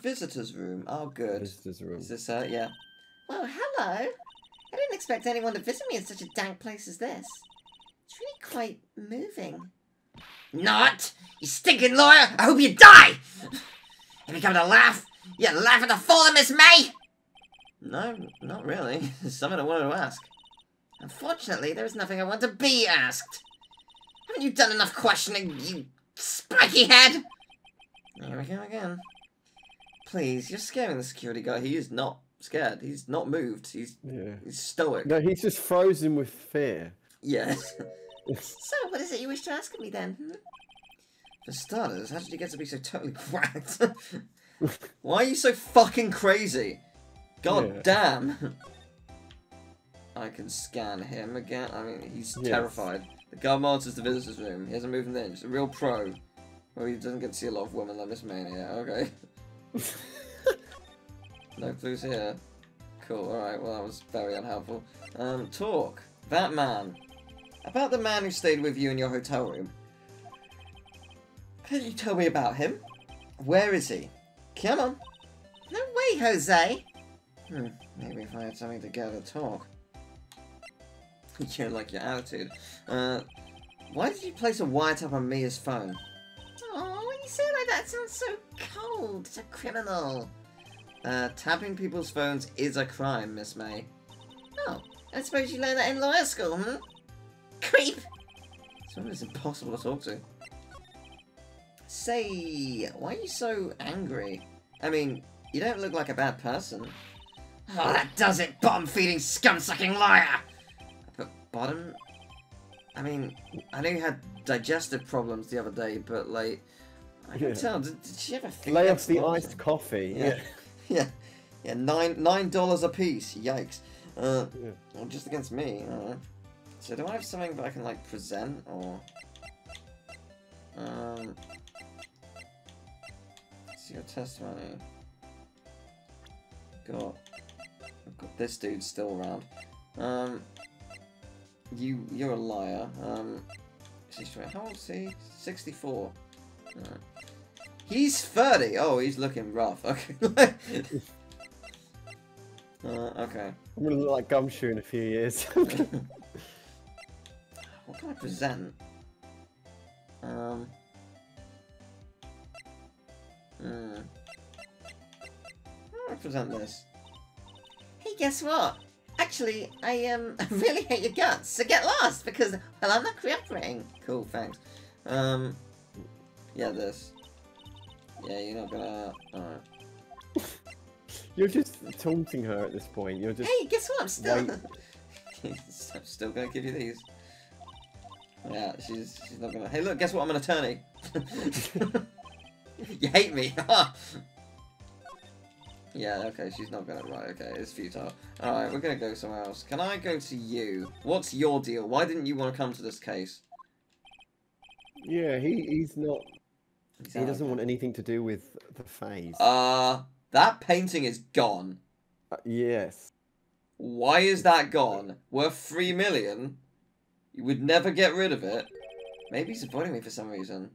Visitors room. Oh, good. Visitors room. Is this uh, yeah. Well, hello. I didn't expect anyone to visit me in such a dank place as this. It's really quite moving. Not! You stinking lawyer! I hope you die! Have you come to laugh? You laugh at the fall of Miss May? No, not really. Something I wanted to ask. Unfortunately, there is nothing I want to be asked. Haven't you done enough questioning, you spiky head? Here we go again. Please, you're scaring the security guy. He is not scared. He's not moved. He's Yeah. he's stoic. No, he's just frozen with fear. Yes. So, what is it you wish to ask of me then? Hmm? For starters, how did you get to be so totally cracked? Why are you so fucking crazy? God Yeah. damn. I can scan him again. I mean, he's Yes. terrified. The guard monitors the visitors room. He hasn't moved an inch. A real pro. Well, he doesn't get to see a lot of women like Miss Mania. Okay. no clues here. Cool. Alright, well, that was very unhelpful. Um, talk. That man. About the man who stayed with you in your hotel room. Can you tell me about him? Where is he? Come on. No way, Jose. Hmm, maybe if I had something to get a talk. you don't like your attitude. Uh, why did you place a wiretap on Mia's phone? You say like that, it sounds so cold. It's a criminal. Uh, tapping people's phones is a crime, Miss May. Oh, I suppose you learned that in lawyer school, hmm? Creep. Someone is impossible to talk to. Say, why are you so angry? I mean, you don't look like a bad person. Oh, that does it, bottom-feeding, scum-sucking liar! But bottom, I mean, I know you had digestive problems the other day, but like, I can Yeah. tell. Did, did she ever think Lay that's off the not- iced coffee. Yeah, yeah, yeah. Nine nine dollars a piece. Yikes. Uh, Yeah. well, just against me. Alright. So do I have something that I can like present or? Um. See your testimony. Got. I've got this dude's still around. Um. You you're a liar. Um. she's twenty- How old is he? Sixty four. Alright. He's 30. Oh, he's looking rough. Okay. uh, okay. I'm gonna look like Gumshoe in a few years. What can I present? Um. Hmm. How do I present this? Hey, guess what? Actually, I um I really hate your guts, so get lost because well I'm not cooperating. Cool, thanks. Um. Yeah, this. Yeah, you're not gonna. Alright. You're just taunting her at this point. You're just. Hey, guess what? I'm still. I'm still gonna give you these. Yeah, she's she's not gonna. Hey, look, guess what? I'm an attorney. you hate me. yeah, okay, she's not gonna. Right, okay, it's futile. Alright, we're gonna go somewhere else. Can I go to you? What's your deal? Why didn't you want to come to this case? Yeah, he, he's not. He's He doesn't want anything to do with the Feys. Uh, that painting is gone. Uh, yes. Why is that gone? Worth three million? You would never get rid of it. Maybe he's avoiding me for some reason.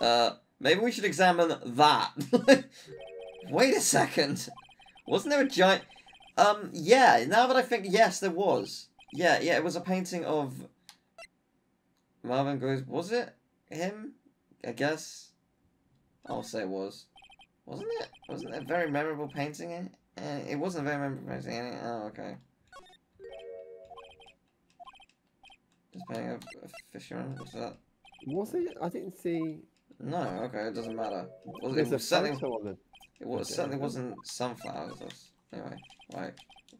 Uh, maybe we should examine that. Wait a second. Wasn't there a giant... Um, yeah, now that I think, yes, there was. Yeah, yeah, it was a painting of... Marvin Goes... Was it him? I guess. I'll say it was. Wasn't it? Wasn't it a very memorable painting? Uh, it wasn't a very memorable painting. in it? Oh, okay. Just painting of a fisherman. What's that? Was it? I didn't see. No, okay, it doesn't matter. Well, There's it a certainly, photo on the. it was, okay, certainly wasn't sunflowers. Anyway, right.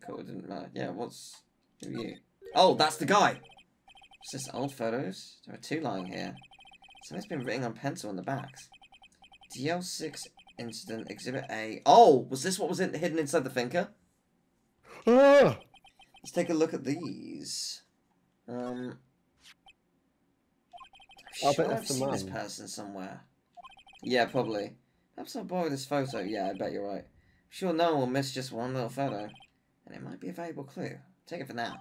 Cool, it didn't matter. Yeah, what's... Who are you? Oh, that's the guy! It's just old photos. There are two lying here. Something's been written on pencil on the backs. DL6 incident, Exhibit A. Oh, was this what was in, hidden inside the thinker? Ah! Let's take a look at these. Um, I'm sure I've seen this person somewhere. Yeah, probably. Perhaps I'll borrow this photo. Yeah, I bet you're right. I'm sure no one will miss just one little photo. And it might be a valuable clue. Take it for now.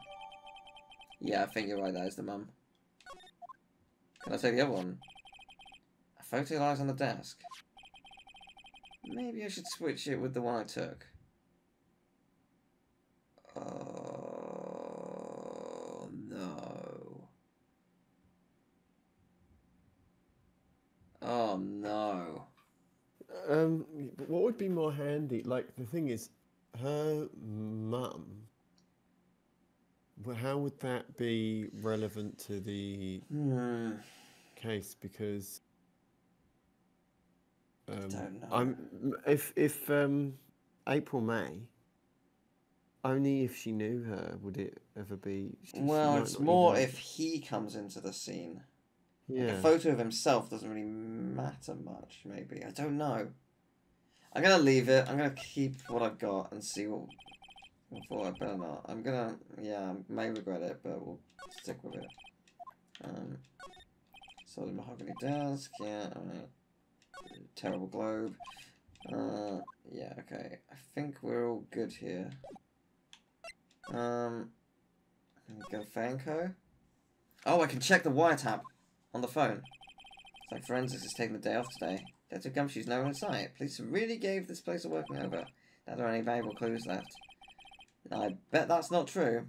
Yeah, I think you're right. That is the mum. Can I take the other one? A photo lies on the desk. Maybe I should switch it with the one I took. Oh no. Oh no. Um, what would be more handy? Like the thing is, her mum. How would that be relevant to the Hmm. case? Because um, don't know. I'm if if um, April May. Only if she knew her would it ever be. she- Well, it's not even more if he comes into the scene. yeah. A photo of himself doesn't really matter much, maybe. I don't know. I'm gonna leave it. I'm gonna keep what I've got and see what. I thought I better not. I'm gonna. Yeah, I may regret it, but we'll stick with it. Um. Solid mahogany desk. Yeah, alright. Terrible globe. Uh. Yeah, okay. I think we're all good here. Um. Go Fanco. Oh, I can check the wiretap on the phone. It's like forensics is taking the day off today. Detective Gumshoe's nowhere in sight. Police really gave this place a working over. Now there are any valuable clues left. I bet that's not true.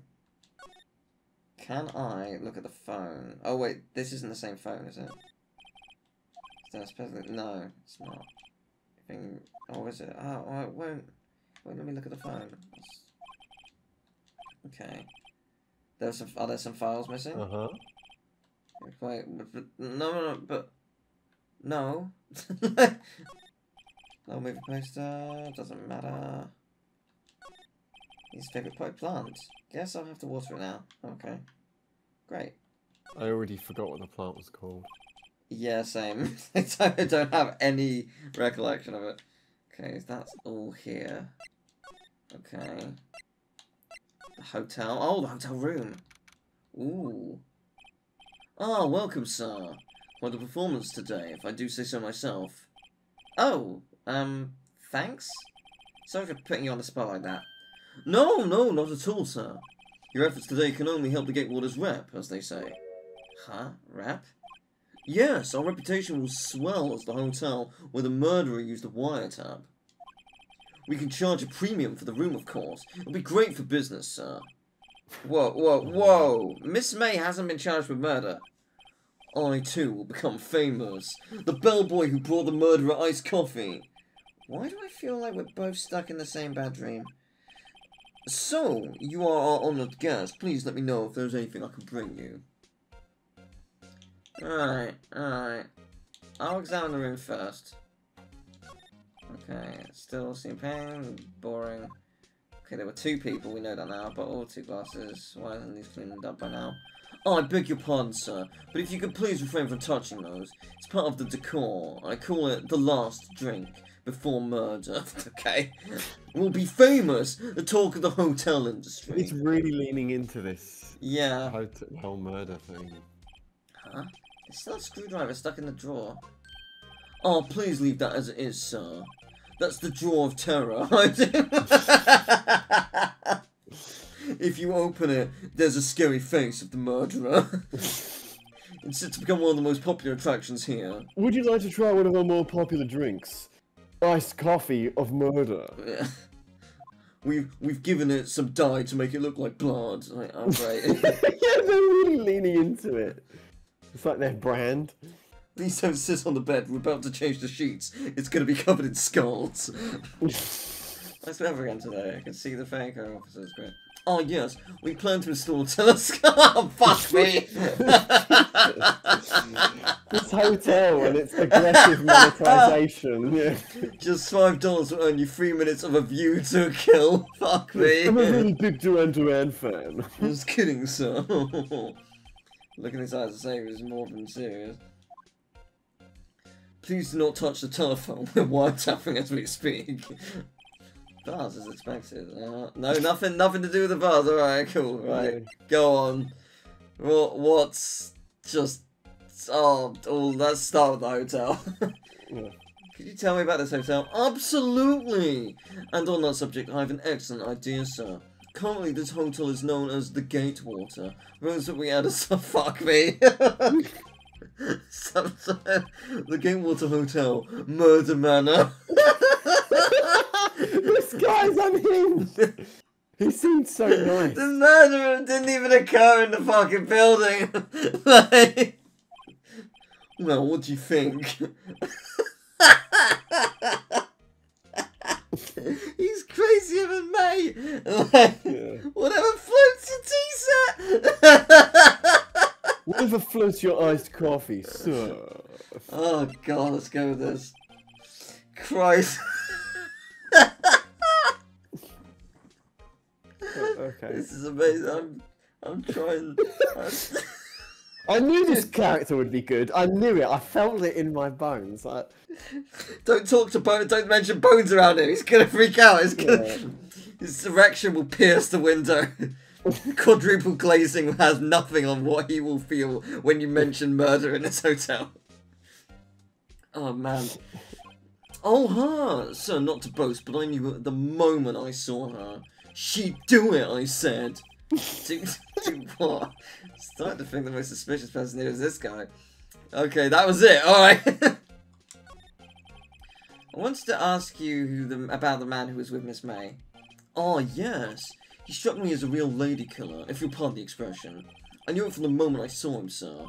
Can I look at the phone? Oh wait, this isn't the same phone, is it? Is that supposed No, it's not. I think... Oh, is it? Oh, oh, it won't... Wait, let me look at the phone. It's- Okay. There's some... Are there some files missing? Uh huh. Wait, no, no, no, but no. no movie poster doesn't matter. His favorite potted plant. Guess I'll have to water it now. Okay, great. I already forgot what the plant was called. Yeah, same. I don't- have any recollection of it. Okay, that's all here. Okay. The hotel. Oh, the hotel room. Ooh. Ah, welcome, sir. Quite a performance today, if I do say so myself. Oh, um, thanks? Sorry for putting you on the spot like that. No, no, not at all, sir. Your efforts today can only help the Gatewaters rep, as they say. Huh? Rep? Yes, our reputation will swell as the hotel where the murderer used a wiretap. We can charge a premium for the room, of course. It'll be great for business, sir. Whoa, whoa, whoa! Miss May hasn't been charged with murder. I too will become famous. The bellboy who brought the murderer iced coffee. Why do I feel like we're both stuck in the same bad dream? So, you are our honoured guest. Please let me know if there's anything I can bring you. Alright, alright. I'll examine the room first. Okay, still seem pain, boring. Okay, there were two people, we know that now. but all two glasses. Why isn't these cleaned up by now? Oh, I beg your pardon, sir, but if you could please refrain from touching those. It's part of the decor. I call it the last drink before murder. okay. We'll be famous, the talk of the hotel industry. It's really leaning into this Yeah. hotel murder thing. Huh? There's still a screwdriver stuck in the drawer. Oh, please leave that as it is, sir. That's the drawer of terror. if you open it, there's a scary face of the murderer. it's set to become one of the most popular attractions here. Would you like to try one of our more popular drinks? Iced coffee of murder. Yeah. We've we've given it some dye to make it look like blood. Like, oh great. yeah, they're really leaning into it. It's like their brand. Please don't sit on the bed. We're about to change the sheets. It's going to be covered in skulls. Nice weather again today. I can see the Fey & Co. officers. Great. Oh yes, we plan to install a telescope. Oh, fuck me. This hotel and its aggressive monetization. Yeah. Just five dollars will earn you three minutes of a view to a kill. Fuck me. I'm a really big Duran Duran fan. Just kidding, sir. Look in his eyes and say he was more than serious. Please do not touch the telephone. We're wiretapping as we speak. Bars as expected. Uh, no, nothing, nothing to do with the bars. All right, cool. Right, go on. What? What's just? Oh, oh, let's start with the hotel. Yeah. Could you tell me about this hotel? Absolutely! And on that subject, I have an excellent idea, sir. Currently, this hotel is known as the Gatewater. Rooms we had a so fuck me. the Gatewater Hotel, Murder Manor. this guy's unhinged. He seemed so nice. The murder didn't even occur in the fucking building. like, well, what do you think? Crazier than me. Like, Yeah. Whatever floats your tea set. Whatever floats your iced coffee, sir. oh god, let's go with this. Christ. Oh, okay. This is amazing. I'm, I'm trying. I'm- I knew this character would be good. I knew it. I felt it in my bones. I, don't talk to Bones. Don't mention Bones around him. He's gonna freak out. He's gonna. Yeah. His erection will pierce the window. Quadruple glazing has nothing on what he will feel when you mention murder in his hotel. Oh man. Oh her! So not to boast, but I knew at the moment I saw her. She'd do it, I said. Do, do what? Starting to think the most suspicious person here is this guy. Okay, that was it. Alright. I wanted to ask you who the, about the man who was with Miss May. Oh, yes. He struck me as a real lady killer, if you'll pardon the expression. I knew it from the moment I saw him, sir.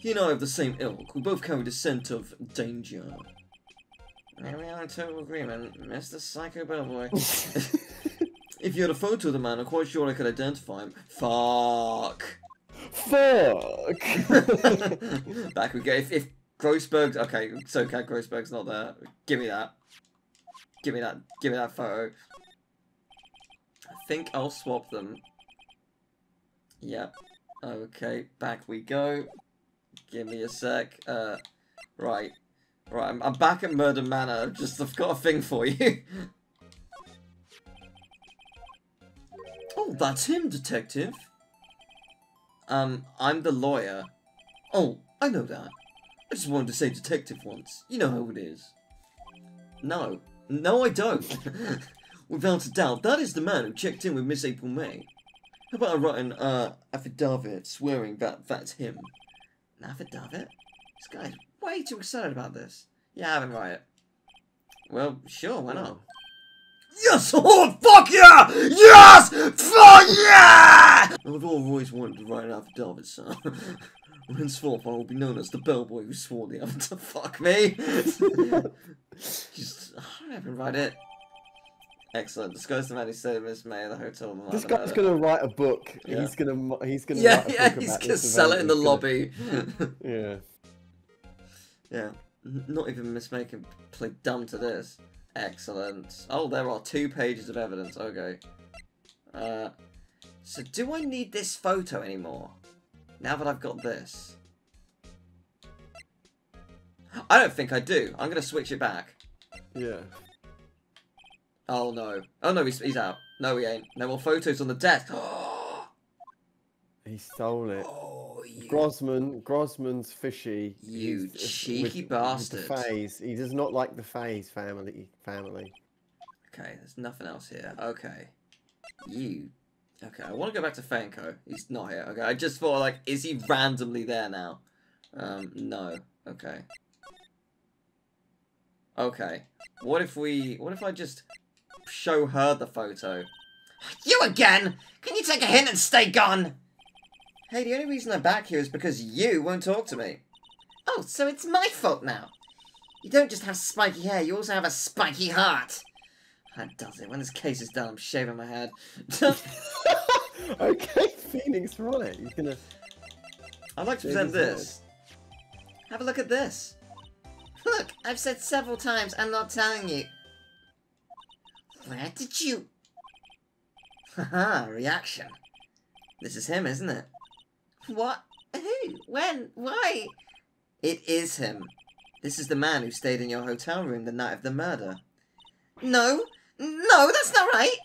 He and I have the same ilk. We both carried a scent of danger. Maybe we are in total agreement, Mr. Psycho Bellboy. if you had a photo of the man, I'm quite sure I could identify him. Fuck. fuck. Back we go. If, if Grossberg's okay, so cat Grossberg's not there. Give me that. Give me that. Give me that photo. I think I'll swap them. Yep. Okay, back we go. Give me a sec. Uh, right. Right, I'm, I'm back at Murder Manor. Just, I've got a thing for you. Oh, that's him, detective. Um, I'm the lawyer. Oh, I know that. I just wanted to say detective once. You know how it is. No. No, I don't. Without a doubt, that is the man who checked in with Miss April May. How about I write an uh, affidavit swearing that that's him? An affidavit? This guy's way too excited about this. Yeah, have him write it. Well, sure, why not? Yes! Oh, fuck yeah! Yes! Fuck yeah! I've always wanted to write an affidavit, sir. Henceforth, I will be known as the bellboy who swore the affidavit. Fuck me! Just, I haven't write it. Excellent. Disguise the man who stayed with Miss May at the hotel. this night guy's of gonna write a book. Yeah. He's gonna. He's gonna. Yeah, write a yeah, book he's about gonna this sell it in the He's gonna- lobby. Yeah. yeah, not even Miss May can play dumb to this. Excellent. Oh, there are two pages of evidence. Okay. Uh, so do I need this photo anymore? Now that I've got this. I don't think I do. I'm gonna switch it back. Yeah. Oh no. Oh no, he's, he's out. No, he ain't. No more photos on the desk. He stole it. oh, you. Grossberg, Grossberg's fishy. You cheeky with- with bastard. the Feys. He does not like the Feys family. Family. Okay, there's nothing else here. Okay. You. Okay, I want to go back to Fanko. He's not here. Okay, I just thought, like, is he randomly there now? Um, no. Okay. Okay. What if we. What if I just show her the photo? You again? Can you take a hint and stay gone? Hey, the only reason I'm back here is because you won't talk to me. Oh, so it's my fault now. You don't just have spiky hair, you also have a spiky heart. That does it. When this case is done, I'm shaving my head. okay, Phoenix, right. He's gonna. I'd like to present his head. this. Have a look at this. Look, I've said several times I'm not telling you. Where did you... Haha, reaction. This is him, isn't it? What? Who? When? Why? It is him. This is the man who stayed in your hotel room the night of the murder. No. No, that's not right.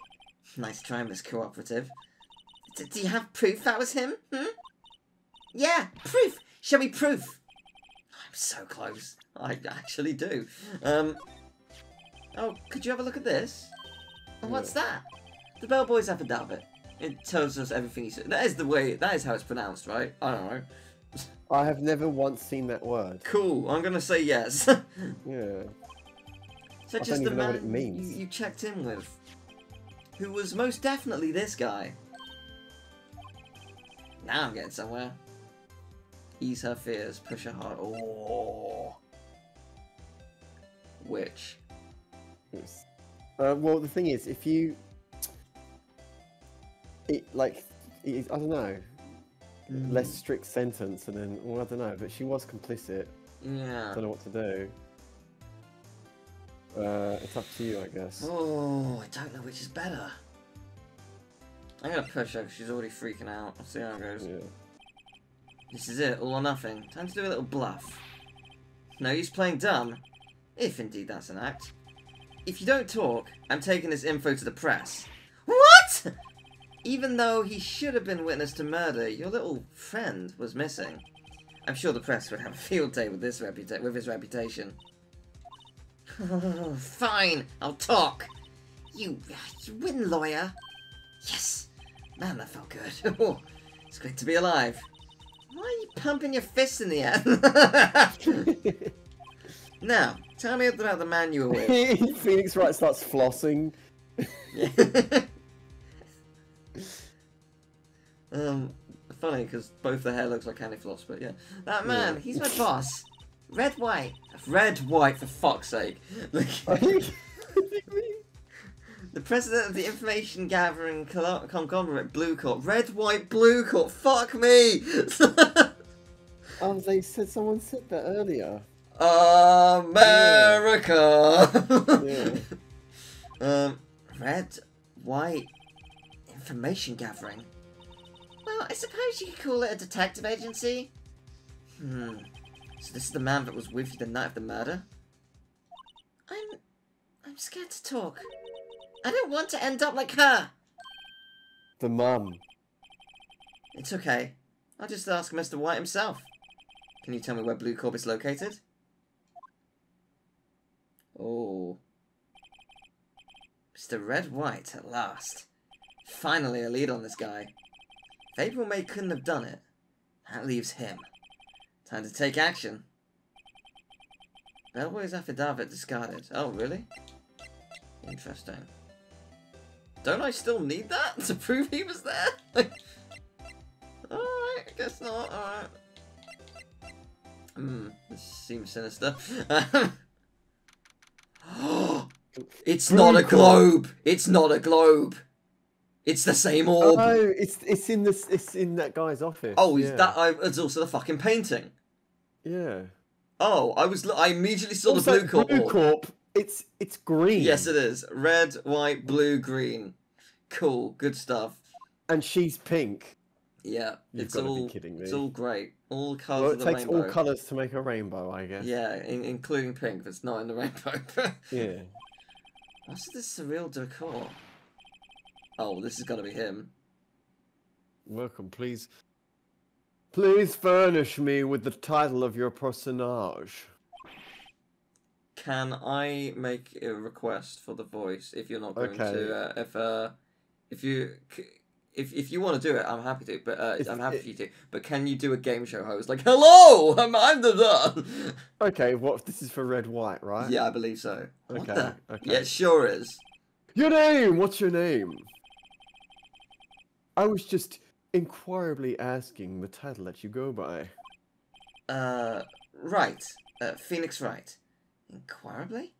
Nice try, Miss Cooperative. D- do you have proof that was him? Hmm? Yeah, proof. Show me proof. I'm so close. I actually do. Um. Oh, could you have a look at this? What's that? The bellboy's affidavit. It tells us everything he said. That is the way. That is how it's pronounced, right? I don't know. I have never once seen that word. Cool. I'm gonna say yes. Yeah. So I just the man what it means. You, you checked in with. who was most definitely this guy. Now I'm getting somewhere. Ease her fears, push her heart. Oh. Which? Yes. Uh, well, the thing is, if you, it like, it, I don't know, less strict sentence, and then, well, I don't know, but she was complicit. Yeah. Don't know what to do. Uh, it's up to you, I guess. Oh, I don't know which is better. I'm gonna push her 'cause she's already freaking out. Let's see how it goes. Yeah. This is it, all or nothing. Time to do a little bluff. No use playing dumb, if indeed that's an act. If you don't talk, I'm taking this info to the press. What? Even though he should have been witness to murder, your little friend was missing. I'm sure the press would have a field day with this reputa- with his reputation. Fine, I'll talk. You, you win, lawyer. Yes. Man, that felt good. Oh, it's great to be alive. Why are you pumping your fists in the air? now, tell me about the man you were with. Phoenix Wright starts flossing. Um, funny because both the hair looks like candy floss, but yeah. That man, Yeah. he's my boss. Red, white. Red, white, for fuck's sake. The president of the information gathering conglomerate, Blue Corp. Red, white, Blue Corp. Fuck me! oh, they said someone said that earlier. America! um, red, white, information gathering. Well, I suppose you could call it a detective agency. Hmm. So this is the man that was with you the night of the murder? I'm... I'm scared to talk. I don't want to end up like her! The mum. It's okay. I'll just ask Mr. White himself. Can you tell me where Blue Corp is located? Oh. Mr. Redd White, at last. Finally a lead on this guy. April May couldn't have done it, that leaves him. Time to take action. Bellboy's affidavit discarded. Oh, really? Interesting. Don't I still need that to prove he was there? Like, alright, I guess not, alright. Hmm, this seems sinister. it's not a globe! It's not a globe! It's the same oh, orb! Oh, it's it's in this it's in that guy's office. oh, is yeah. that uh, I, it's also the fucking painting. Yeah. Oh, I was I immediately saw Also, the blue corp. Blue. Corp. It's it's green. Yes, it is. Red, white, blue, green. Cool, good stuff. And she's pink. Yeah, You've it's all kidding it's all great. All colours Well, of it the takes rainbow. all colours to make a rainbow, I guess. Yeah, in, including pink that's not in the rainbow. Yeah. What's this surreal decor? Oh, this is gonna be him. Welcome, please. Please furnish me with the title of your personage. Can I make a request for the voice if you're not going Okay. to? Uh, if uh, if you if if you want to do it, I'm happy to. But uh, If- I'm happy it- for you to. But can you do a game show host like, "Hello, I'm, I'm the the." Okay, what this is for red white, right? Yeah, I believe so. Okay, okay. Yeah, it sure is. Your name, what's your name? I was just inquirably asking the title that you go by. Uh, right. Uh, Phoenix Wright. Inquirably?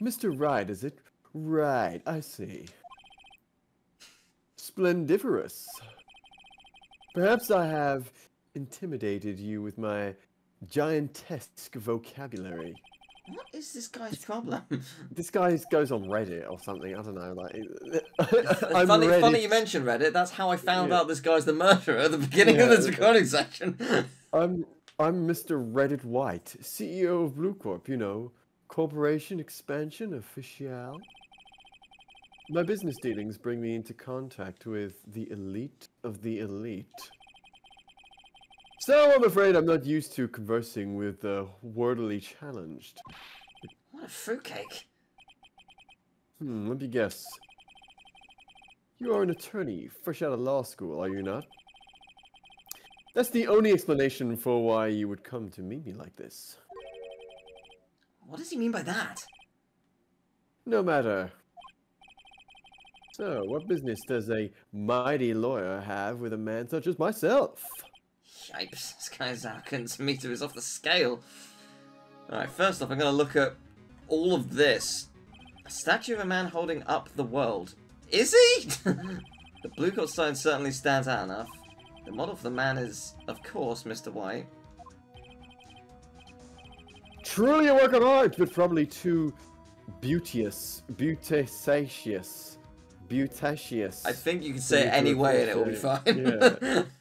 Mr. Wright, is it? Right, I see. Splendiferous. Perhaps I have intimidated you with my giantesque vocabulary. What is this guy's problem? This guy goes on Reddit or something. I don't know. Like, I'm funny, Reddit. funny you mentioned Reddit. That's how I found Yeah. out this guy's the murderer at the beginning of this okay. recording section. I'm I'm Mr. Reddit White, CEO of Blue Corp. You know, corporation expansion official. My business dealings bring me into contact with the elite of the elite. So I'm afraid I'm not used to conversing with the wordily challenged. what a fruitcake. Hmm, let me guess. You are an attorney, fresh out of law school, are you not? That's the only explanation for why you would come to meet me like this. What does he mean by that? No matter. So, what business does a mighty lawyer have with a man such as myself? Yipes, this guy's arrogance meter is off the scale. Alright, first off, I'm going to look at all of this. A statue of a man holding up the world. Is he? the Blue Corp sign certainly stands out enough. The model for the man is, of course, Mr. White. Truly a work of art, but probably too beauteous, beauticious, beauticious. I think you can say it any way and it will be fine. Yeah.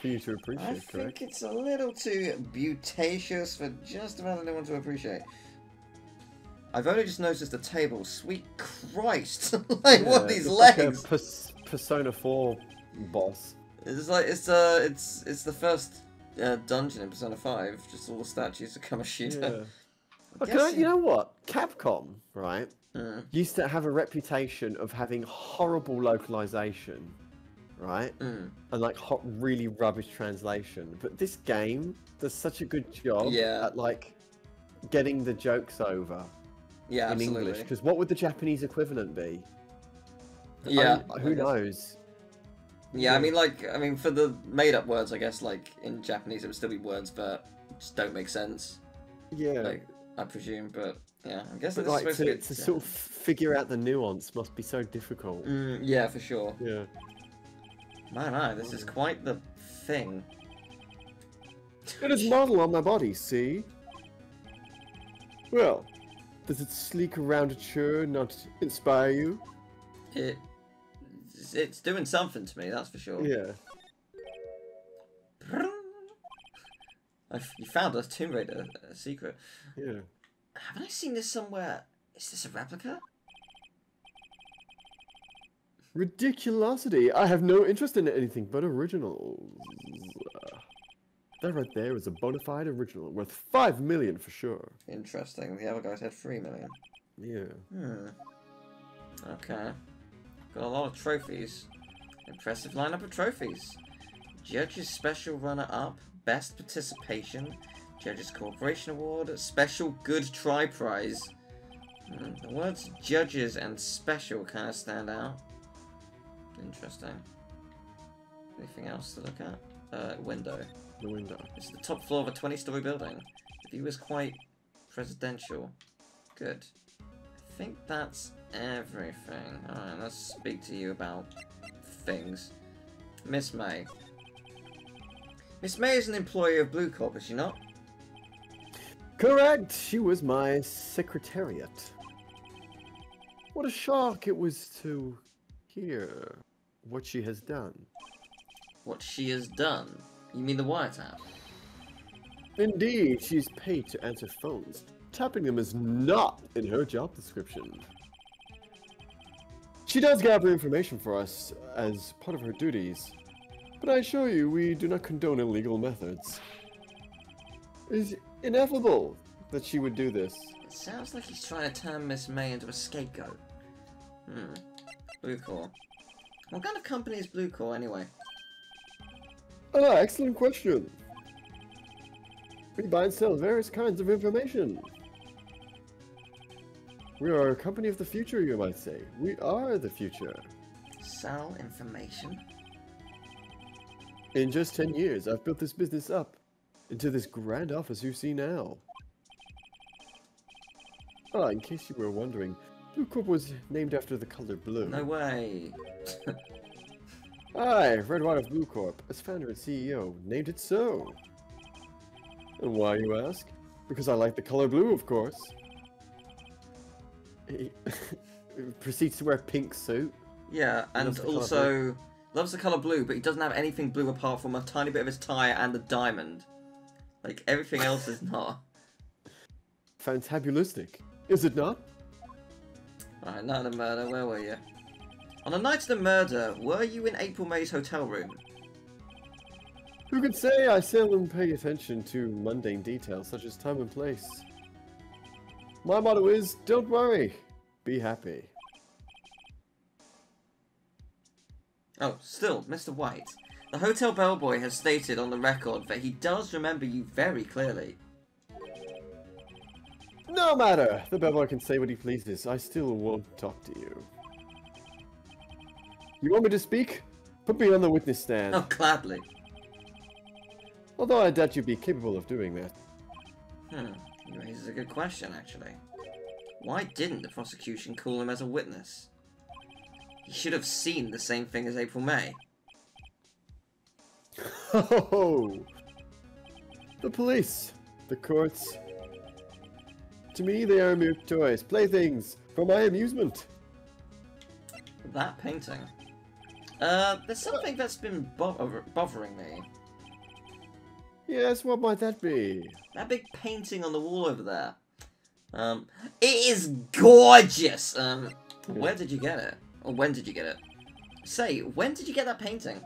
for you to I appreciate, think it's a little too beautacious for just about anyone to appreciate. I've only just noticed the table. Sweet Christ! like what Yeah, these it's like a legs? Pers- Persona 4 boss. It's like it's uh it's it's the first uh, dungeon in Persona Five. Just all the statues of Yeah. Kamoshida. Oh, can I, you know what? Capcom, right, Mm, used to have a reputation of having horrible localization, right? mm. And like hot, really rubbish translation. But this game does such a good job Yeah. at like getting the jokes over Yeah, in absolutely. English. Because what would the Japanese equivalent be? Yeah, mean, who I knows? Yeah, I mean, like, I mean, for the made-up words, I guess, like in Japanese, it would still be words that just don't make sense. Yeah. Like, I presume, but yeah, I guess. but like to, to to be. sort of figure out the nuance must be so difficult. Mm, yeah, for sure. Yeah. My, my, this is quite the thing. It is model on my body, see? Well, does its sleek roundature not inspire you? It, it's doing something to me, that's for sure. Yeah. I, you found a Tomb Raider uh, secret. Yeah. Haven't I seen this somewhere? Is this a replica? Ridiculosity. I have no interest in anything but originals. That right there is a bona fide original, worth five million for sure. Interesting. The other guys had three million. Yeah. Hmm. Okay. Got a lot of trophies. Impressive lineup of trophies. Judges Special Runner Up, Best Participation, Judges Corporation Award, Special Good Try Prize. Hmm, The words judges and special kind of stand out. Interesting. Anything else to look at? Uh, window. The window. It's the top floor of a 20 story building. The view is quite presidential. Good. I think that's everything. Alright, let's speak to you about things. Miss May. Miss May is an employee of Blue Corp, is she not? Correct. She was my secretariat. What a shock it was to hear what she has done. What she has done? You mean the wiretap? Indeed, she's paid to answer phones. Tapping them is not in her job description. She does gather information for us as part of her duties, but I assure you we do not condone illegal methods. It is ineffable that she would do this. It sounds like he's trying to turn Miss May into a scapegoat. Hmm. Blue Corp. What kind of company is Blue Corp anyway? Ah, excellent question. We buy and sell various kinds of information. We are a company of the future, you might say. We are the future. Sell information? In just 10 years, I've built this business up into this grand office you see now. Ah, in case you were wondering, Blue Corp was named after the color blue. No way. I, Redd White of Blue Corp, as founder and CEO, named it so. And why, you ask? Because I like the color blue, of course. He proceeds to wear a pink suit. Yeah, and the also loves the color blue, but he doesn't have anything blue apart from a tiny bit of his tie and a diamond. Like everything else is not. Fantabulistic, is it not? Alright, night of the murder, where were you? On the night of the murder, were you in April May's hotel room? Who could say I seldom pay attention to mundane details such as time and place? My motto is don't worry, be happy. Oh, still, Mr. White. The hotel bellboy has stated on the record that he does remember you very clearly. No matter, the bellboy can say what he pleases. I still won't talk to you. You want me to speak? Put me on the witness stand. Oh, gladly. Although I doubt you'd be capable of doing that. Hmm, he raises a good question, actually. Why didn't the prosecution call him as a witness? He should have seen the same thing as April May. Oh, the police, the courts. To me, they are mere toys, playthings for my amusement. That painting. Uh, there's something that's been bo- bothering me. Yes, what might that be? That big painting on the wall over there. Um, it is gorgeous. Um, where did you get it? Or when did you get it? Say, when did you get that painting?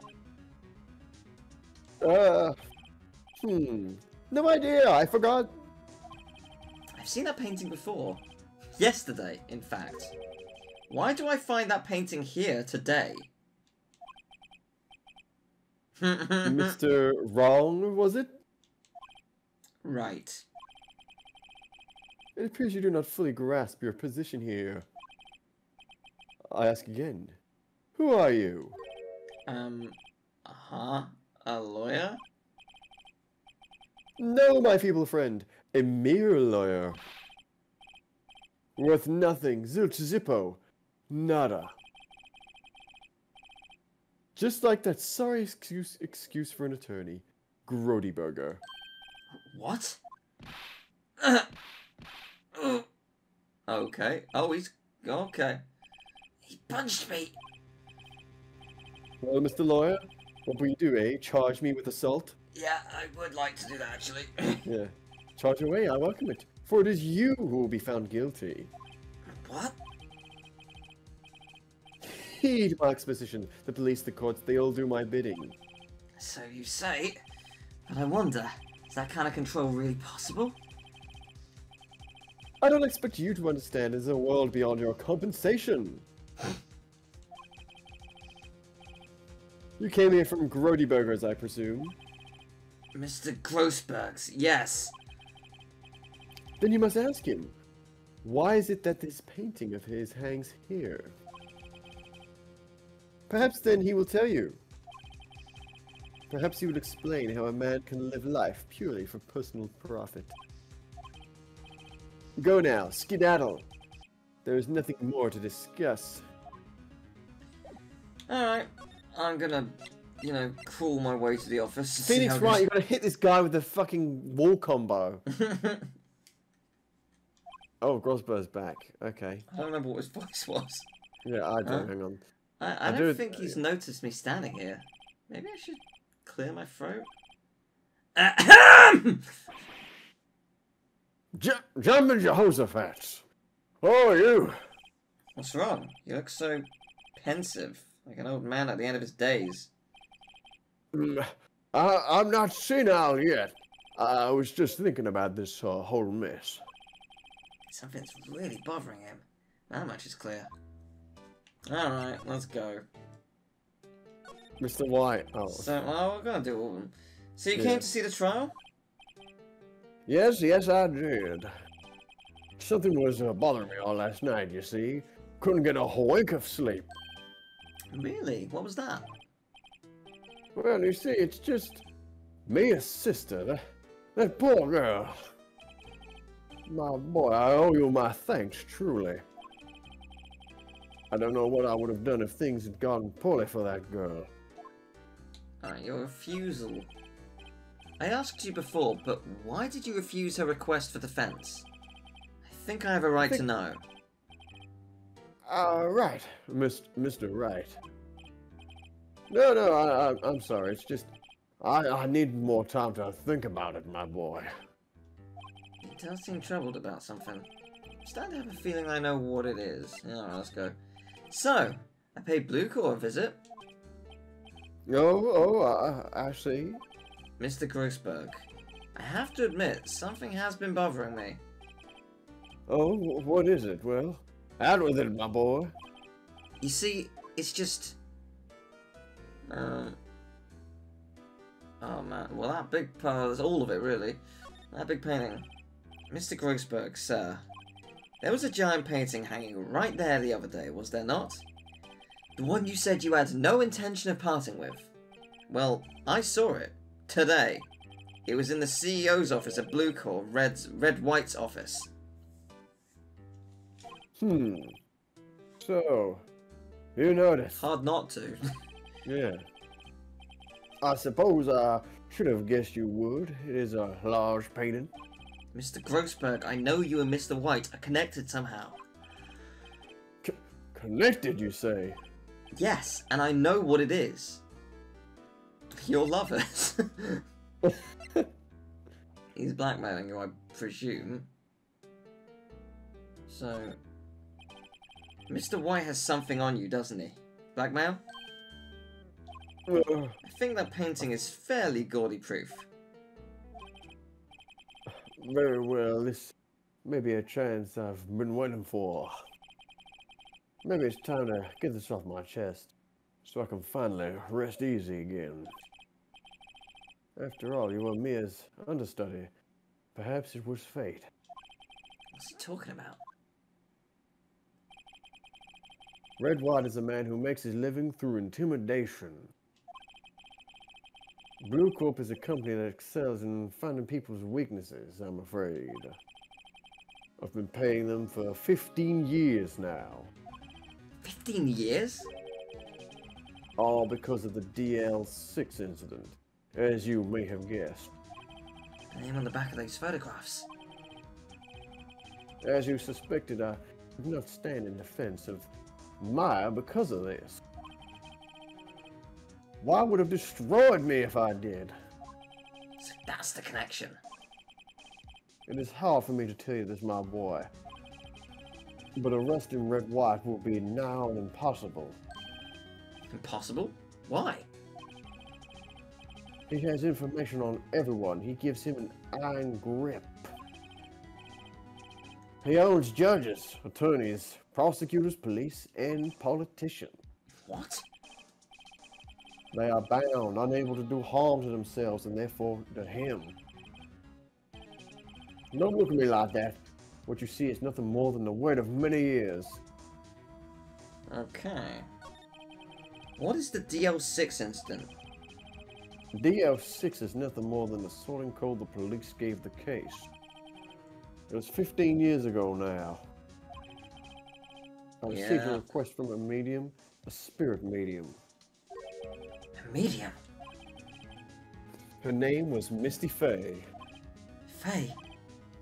Uh, hmm, no idea. I forgot. I've seen that painting before. Yesterday, in fact. Why do I find that painting here today? Mr. Wrong, was it? Right. It appears you do not fully grasp your position here. I ask again. Who are you? Um, huh? A lawyer? No, my feeble friend. A mere lawyer. Worth nothing. Zilch zippo. Nada. Just like that sorry excuse excuse for an attorney. Grody Burger. What? okay. Oh, he's... Okay. He punched me. Well, Mr. Lawyer, what will you do, eh? Charge me with assault? Yeah, I would like to do that actually. Yeah. Charge away, I welcome it. For it is you who will be found guilty. what? Heed my exposition. The police, the courts, they all do my bidding. So you say? But I wonder, is that kind of control really possible? I don't expect you to understand there's a world beyond your compensation. You came here from Grody Burgers, I presume. Mr. Grossberg's, yes. Then you must ask him, why is it that this painting of his hangs here? Perhaps then he will tell you. Perhaps he will explain how a man can live life purely for personal profit. Go now, skedaddle. There is nothing more to discuss. Alright, I'm gonna, you know, crawl my way to the office. Phoenix how Wright, this- you gotta hit this guy with the fucking wall combo. Oh, Grossberg's back. Okay. I don't remember what his voice was. Yeah, I don't. Hang on. I, I, I don't do- think he's noticed me standing here. Maybe I should clear my throat. Ahem! J- Jumping Jehoshaphat. Oh, you. What's wrong? You look so pensive, like an old man at the end of his days. Mm, I, I'm not senile yet. I was just thinking about this uh, whole mess. Something's really bothering him. That much is clear. Alright, let's go. Mr. White. Oh. So, well, we're gonna do all of them. So you Yeah. came to see the trial? Yes, yes, I did. Something was uh, bothering me all last night, you see. Couldn't get a whole wink of sleep. Really? What was that? Well, you see, it's just me and sister, that, that poor girl. My boy, I owe you my thanks, truly. I don't know what I would have done if things had gone poorly for that girl. Alright, your refusal. I asked you before, but why did you refuse her request for defense? I think I have a right to know. Uh, right, Mr. Mr. Wright. No, no, I, I, I'm sorry. It's just I, I need more time to think about it, my boy. He does seem troubled about something. I'm starting to have a feeling I know what it is. Alright, let's go. So, I paid Blue Corp a visit. Oh, oh, I, I see. Mr. Grossberg. I have to admit, something has been bothering me. Oh, what is it? Well, out with it, my boy. You see, it's just. Um. Oh man, well that big part, all of it really. That big painting. Mr. Grossberg, sir. There was a giant painting hanging right there the other day, was there not? The one you said you had no intention of parting with. Well, I saw it. Today. It was in the CEO's office at Blue Corps, Red's, Redd White's office. Hmm. So, you noticed? Hard not to. Yeah. I suppose I should have guessed you would. It is a large painting. Mr. Grossberg, I know you and Mr. White are connected somehow. Connected, you say? Yes, and I know what it is. Your lovers. He's blackmailing you, I presume. So, Mr. White has something on you, doesn't he? Blackmail? I think that painting is fairly gaudy proof. Very well, this may be a chance I've been waiting for. Maybe it's time to get this off my chest, so I can finally rest easy again. After all, you were Mia's understudy. Perhaps it was fate. What's he talking about? Redd White is a man who makes his living through intimidation. Blue Corp is a company that excels in finding people's weaknesses, I'm afraid. I've been paying them for 15 years now, 15 years? all because of the DL6 incident, as you may have guessed. The name on the back of those photographs. As you suspected, I did not stand in defense of Maya because of this. Why would have destroyed me if I did? So that's the connection. It is hard for me to tell you this, my boy. But arresting Redd White will be now impossible. Impossible? Why? He has information on everyone. He gives him an iron grip. He owns judges, attorneys, prosecutors, police, and politicians. What? They are bound, unable to do harm to themselves and therefore to him. Don't look at me like that. What you see is nothing more than the weight of many years. Okay. What is the DL6 incident? DL6 is nothing more than the sorting code the police gave the case. It was 15 years ago now. I received Yeah. a request from a medium, a spirit medium. Medium. Her name was Misty Fey. Faye.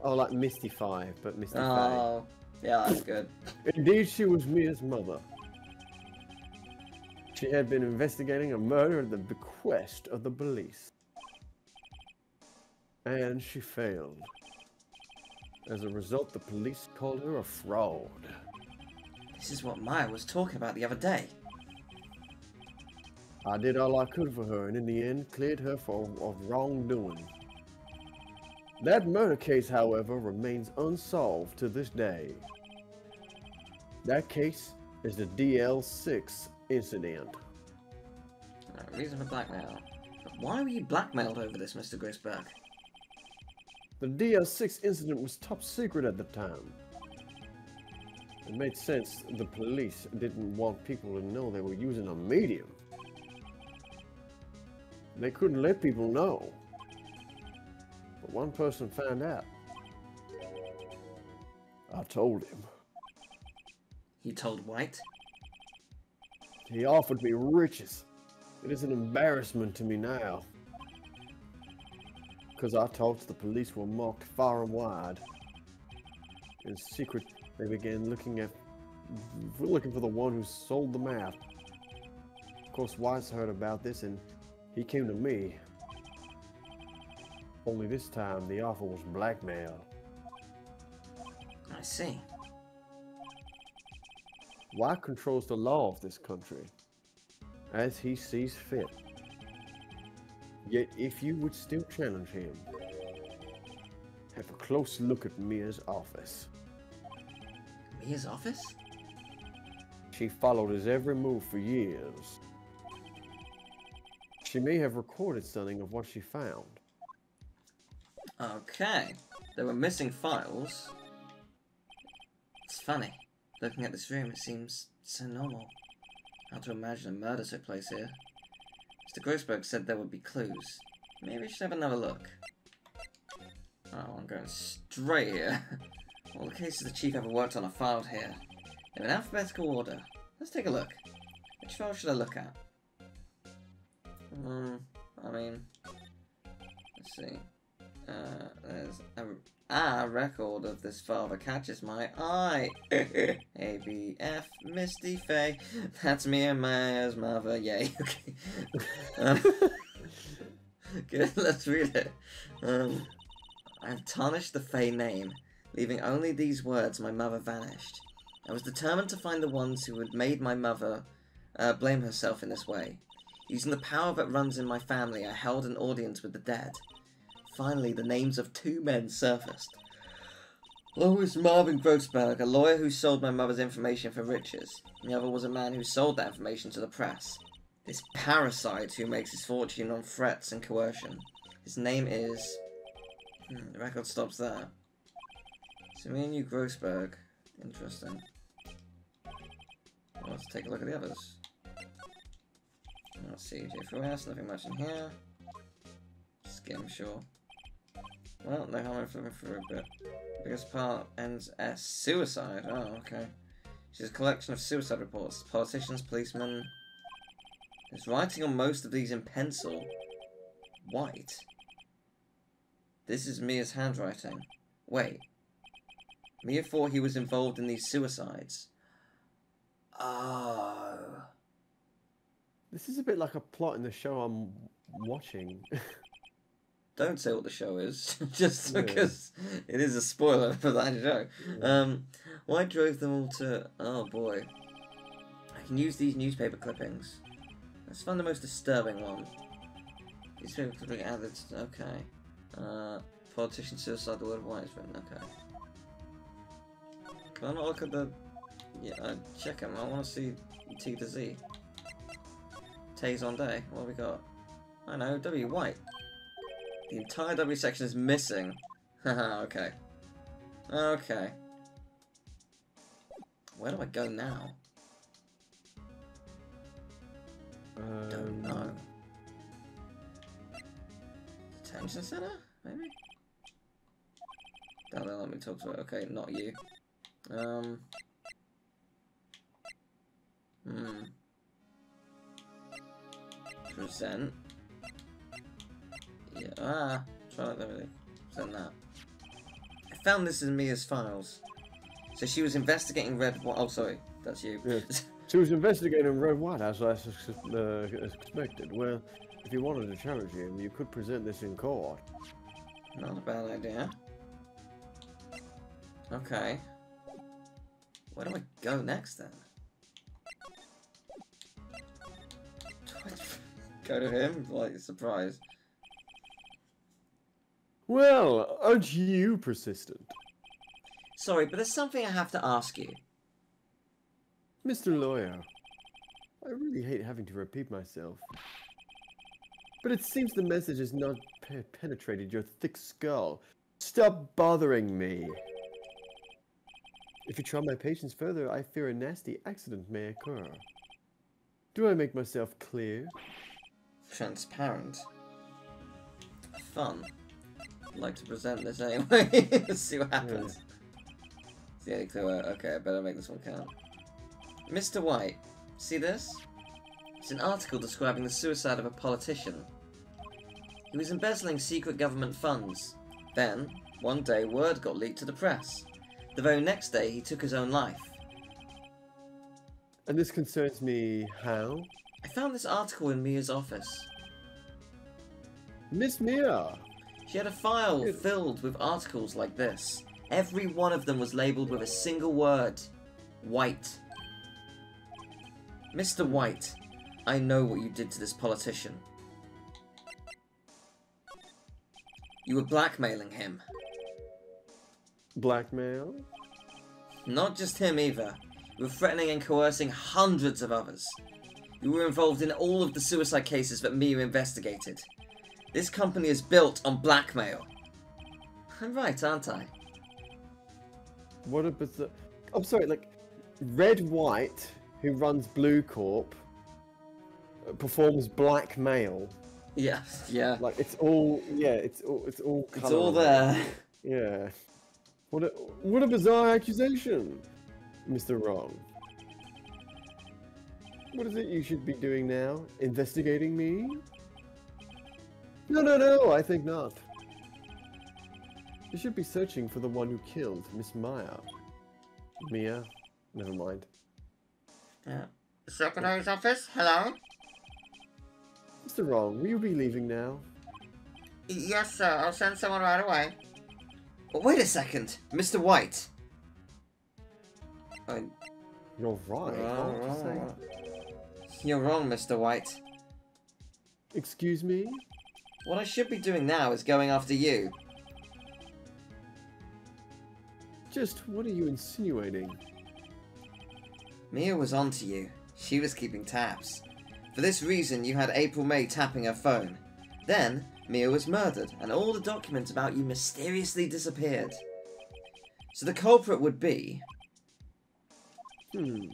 Oh, like Misty Five, but Misty Fey. Oh, yeah, that's good. Indeed, she was Mia's mother. She had been investigating a murder at the bequest of the police. And she failed. As a result, the police called her a fraud. This is what Maya was talking about the other day. I did all I could for her, and in the end, cleared her for of wrongdoing. That murder case, however, remains unsolved to this day. That case is the DL6 incident. Uh, reason for blackmail. But why were you blackmailed over this, Mr. Grossberg? The DL6 incident was top secret at the time. It made sense the police didn't want people to know they were using a medium. They couldn't let people know. But one person found out. I told him. You told White? He offered me riches. It is an embarrassment to me now. Because I talked, the police were marked far and wide. In secret, they began looking at, looking for the one who sold the map. Of course, White heard about this and he came to me. Only this time, the offer was blackmail. I see. White controls the law of this country, as he sees fit. Yet, if you would still challenge him, have a close look at Mia's office. Mia's office? She followed his every move for years. She may have recorded something of what she found. Okay. There were missing files. It's funny. Looking at this room, it seems so normal. how to imagine a murder took place here. Mr. Grossberg said there would be clues. Maybe we should have another look. Oh, I'm going straight here. All the cases the chief ever worked on are filed here. In an alphabetical order. Let's take a look. Which file should I look at? Hmm, I mean, let's see. Uh, there's a, ah, record of this father catches my eye. A, B, F, Misty Fey. That's me and Maya's mother. Yay. Okay. Um, good, let's read it. Um, I've tarnished the Fey name, leaving only these words my mother vanished. I was determined to find the ones who had made my mother uh, blame herself in this way. Using the power that runs in my family, I held an audience with the dead. Finally, the names of two men surfaced. One was Marvin Grossberg, a lawyer who sold my mother's information for riches. The other was a man who sold that information to the press. This parasite who makes his fortune on threats and coercion. His name is... Hmm, the record stops there. So me and you, Grossberg. Interesting. Well, let's take a look at the others. See, J4S, nothing much in here. Skim, sure. Well, no harm in looking for a bit. Biggest part ends as suicide. Oh, okay. She's a collection of suicide reports. Politicians, policemen. There's writing on most of these in pencil. White. This is Mia's handwriting. Wait. Mia thought he was involved in these suicides. Oh. This is a bit like a plot in the show I'm watching. Don't say what the show is, just Yeah. because it is a spoiler for that show. Um, why drove them all to? Oh boy, I can use these newspaper clippings. Let's find the most disturbing one. Newspaper clipping added. Okay. Uh, politician suicide. The word white is written. Okay. Can I not look at the? Yeah, uh, check them. I want to see T to Z. Tays on day. What have we got? I know. W white. The entire W section is missing. Haha, okay. Okay. Where do I go now? Don't Um, know. Detention center? Maybe? Don't let me talk to it. Okay, not you. Um. Hmm. Present. Yeah. Ah. Try that. Present that. I found this in Mia's files. So she was investigating Redd. Wa- Oh, sorry. That's you. Yeah. She was investigating Redd White as I uh, expected. Well, if you wanted to challenge him, you could present this in court. Not a bad idea. Okay. Where do I go next then? Go to him? Like, surprise. Well, aren't you persistent? Sorry, but there's something I have to ask you. Mr. Lawyer, I really hate having to repeat myself. But it seems the message has not pe- penetrated your thick skull. Stop bothering me. If you try my patience further, I fear a nasty accident may occur. Do I make myself clear? Transparent. Fun. I'd like to present this anyway. Let's see what happens. See any clue? Uh, Okay, I better make this one count. Mr. White, see this? It's an article describing the suicide of a politician. He was embezzling secret government funds. Then, one day, word got leaked to the press. The very next day, he took his own life. And this concerns me how? I found this article in Mia's office. Miss Mia! She had a file Good. filled with articles like this. Every one of them was labelled with a single word White. Mr. White, I know what you did to this politician. You were blackmailing him. Blackmail? Not just him either. You were threatening and coercing hundreds of others. You were involved in all of the suicide cases that Mia investigated. This company is built on blackmail. I'm right, aren't I? What a bizarre. I'm sorry, like, Redd White who runs Blue Corp uh, performs blackmail. Yeah, yeah. Like it's all yeah, it's all it's all It's all there. Yeah. What a what a bizarre accusation, Mr. Wrong. What is it you should be doing now? Investigating me? No, no, no, I think not. You should be searching for the one who killed Miss Maya. Mia? Never mind. Uh, yeah. Secretary's office? Hello? Mr. Wrong, will you be leaving now? Yes, sir. I'll send someone right away. But wait a second, Mr. White. I, You're right. wrong, what did you wrong. You're wrong, Mr. White. Excuse me? What I should be doing now is going after you. Just what are you insinuating? Mia was onto you. She was keeping tabs. For this reason, you had April May tapping her phone. Then, Mia was murdered, and all the documents about you mysteriously disappeared. So the culprit would be. Hmm.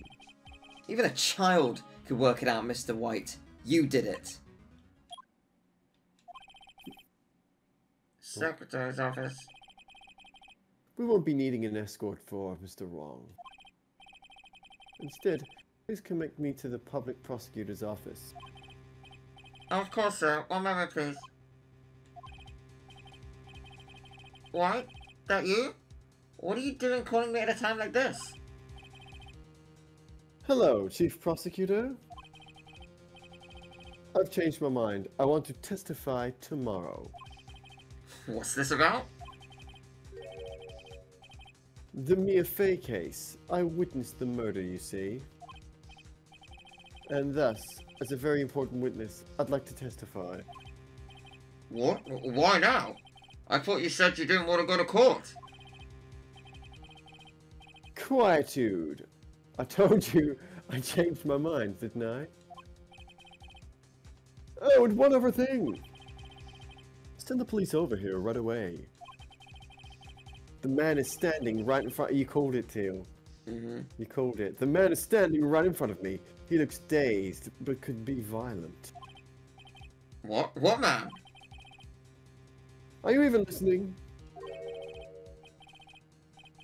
Even a child could work it out, Mr. White. You did it. Secretary's office. We won't be needing an escort for Mr. Wrong. Instead, please connect me to the public prosecutor's office. Of course, sir. One moment, please. What? That you? What are you doing calling me at a time like this? Hello, Chief Prosecutor. I've changed my mind. I want to testify tomorrow. What's this about? The Mia Fey case. I witnessed the murder, you see. And thus, as a very important witness, I'd like to testify. What? Why now? I thought you said you didn't want to go to court. Quietude. I told you I changed my mind, didn't I? Oh, and one other thing. Send the police over here right away. The man is standing right in front. You called it, Teal. Mm-hmm. You called it. The man is standing right in front of me. He looks dazed, but could be violent. What? What man? Are you even listening?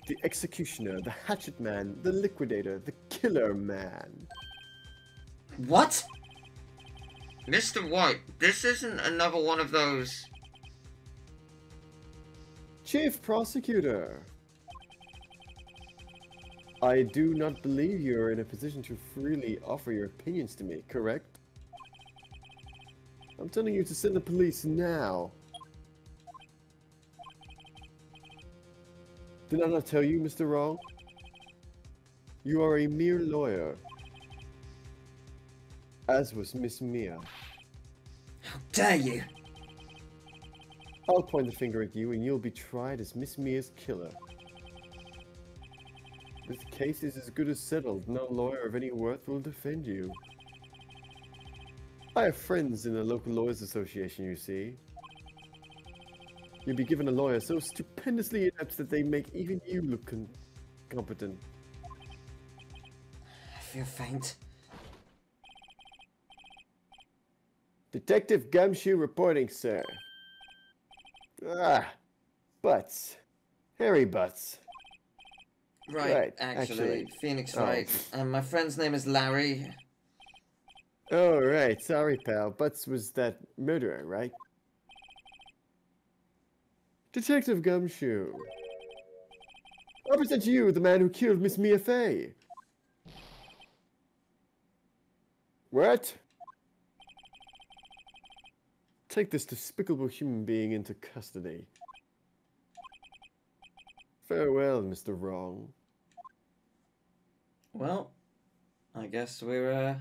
The executioner, the hatchet man, the liquidator, the killer man. What? Mr. White, this isn't another one of those. Chief Prosecutor! I do not believe you are in a position to freely offer your opinions to me, correct? I'm telling you to send the police now. Did I not tell you, Mr. Wrong? You are a mere lawyer. As was Miss Mia. How dare you? I'll point the finger at you and you'll be tried as Miss Mia's killer. This case is as good as settled. No lawyer of any worth will defend you. I have friends in the local lawyers association, you see. You'll be given a lawyer so stupendously inept that they make even you look con- competent. I feel faint. Detective Gumshoe reporting, sir. Ah, Butz. Harry Butz. Right, Right, actually, actually. Phoenix Oh. Wright. And my friend's name is Larry. Oh, right. Sorry, pal. Butz was that murderer, right? Detective Gumshoe. I present you the man who killed Miss Mia Fey. What? Take this despicable human being into custody. Farewell, Mr. Wrong. Well, I guess we're uh,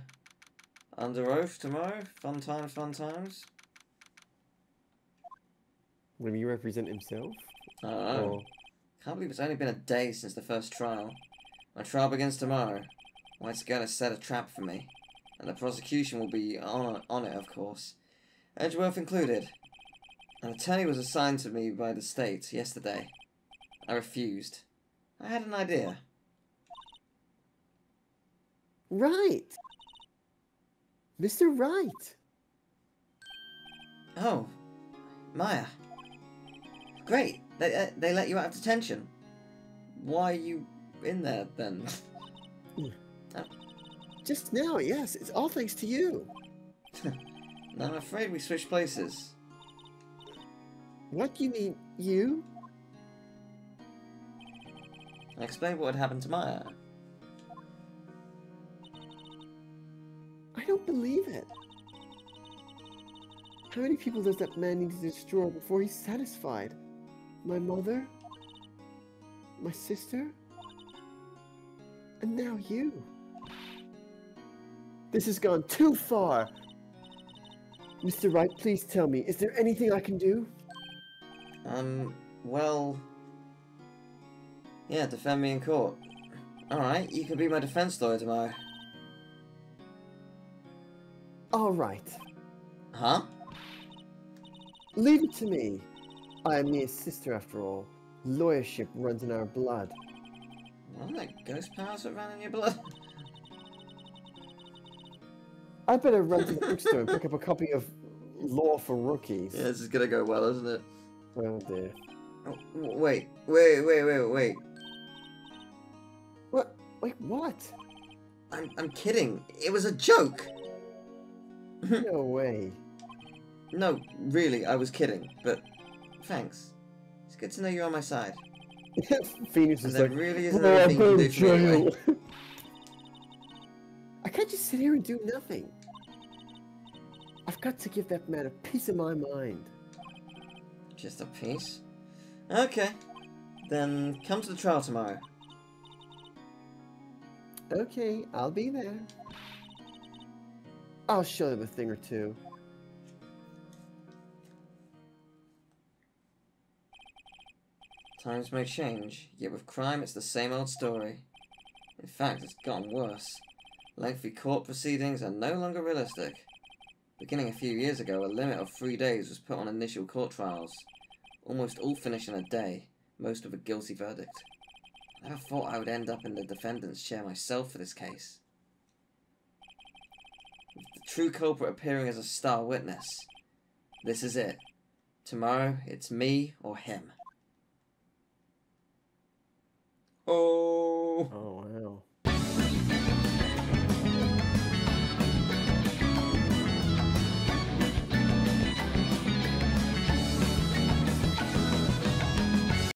under oath tomorrow. Fun times, fun times. Will he represent himself? I. Or Can't believe it's only been a day since the first trial. My trial begins tomorrow. White's gonna set a trap for me. And the prosecution will be on, on it, of course. Edgeworth included. An attorney was assigned to me by the state yesterday. I refused. I had an idea. Right. Mr. Wright! Oh, Maya. Great. They uh, they let you out of detention. Why are you in there then? Just now, yes. It's all thanks to you. I'm afraid we switched places. What do you mean, you? I explained what had happened to Maya. I don't believe it. How many people does that man need to destroy before he's satisfied? My mother? My sister? And now you. This has gone too far. Mr. Wright, please tell me, is there anything I can do? Um, well... Yeah, defend me in court. Alright, you can be my defense lawyer tomorrow. All right. Huh? Leave it to me. I am Mia's sister after all. Lawyership runs in our blood. Well, like ghost powers that run in your blood? I better run to the bookstore and pick up a copy of Law for Rookies. Yeah, this is gonna go well, isn't it? Oh dear. Oh, wait, wait, wait, wait, wait. What? Wait, what? I'm, I'm kidding. It was a joke. No way. No, really, I was kidding. But thanks. It's good to know you're on my side. Phoenix is like, really isn't "Oh, I'm anything you can going do to for me anyway. jail." I can't just sit here and do nothing. I've got to give that man a piece of my mind. Just a piece. Okay. Then come to the trial tomorrow. Okay, I'll be there. I'll show them a thing or two. Times may change, yet with crime it's the same old story. In fact, it's gotten worse. Lengthy court proceedings are no longer realistic. Beginning a few years ago, a limit of three days was put on initial court trials. Almost all finish in a day, most with a guilty verdict. I never thought I would end up in the defendant's chair myself for this case. With the true culprit appearing as a star witness. This is it. Tomorrow, it's me or him. Oh. Oh wow.